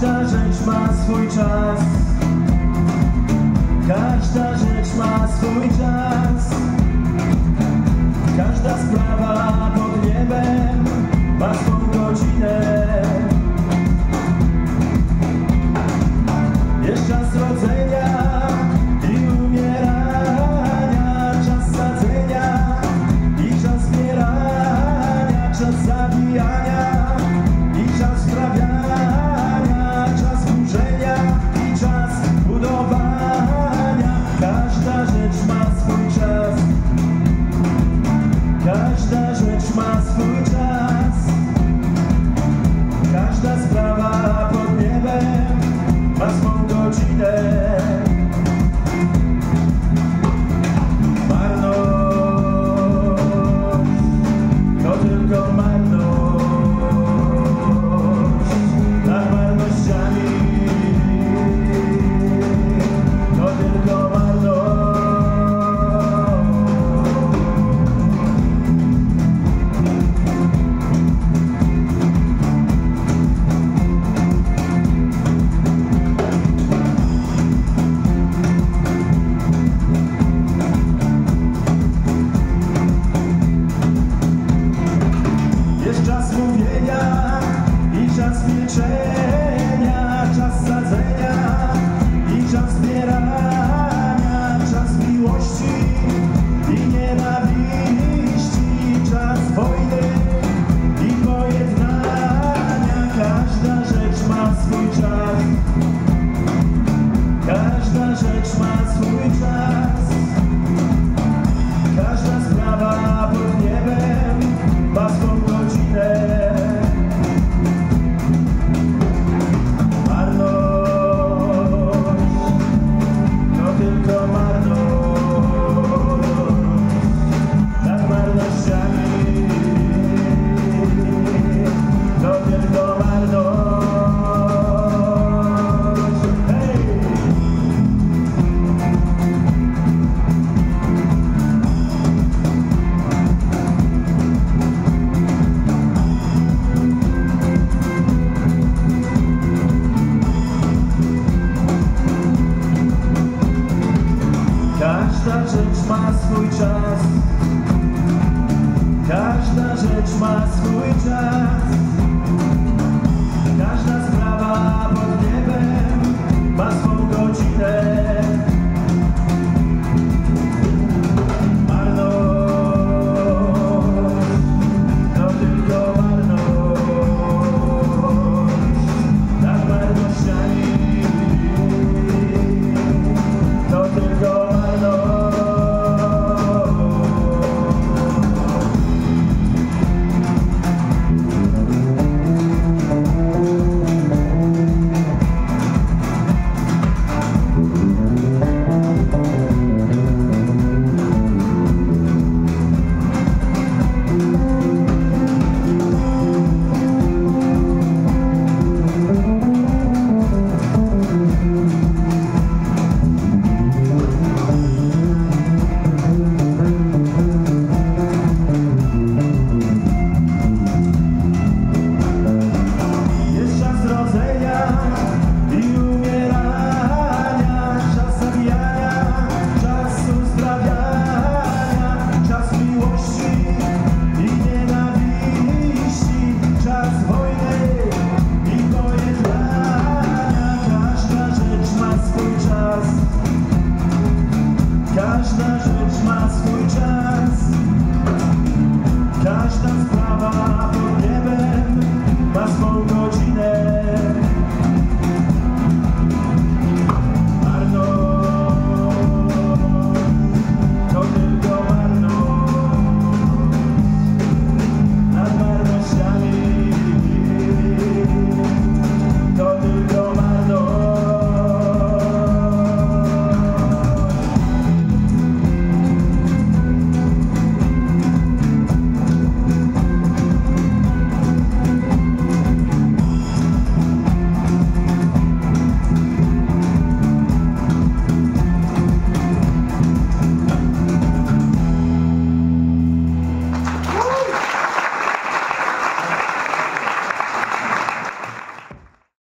Każda rzecz ma swój czas. Każda rzecz ma swój czas. Każda sprawa pod niebem ma swą godzinę. Czas milczenia, czas sadzenia i czas zbierania, czas miłości i nienawiści, czas wojny i pojednania. Każda rzecz ma swój czas. Każda rzecz ma swój czas. Ma swój czas. Każda rzecz ma swój czas. Każda sprawa pod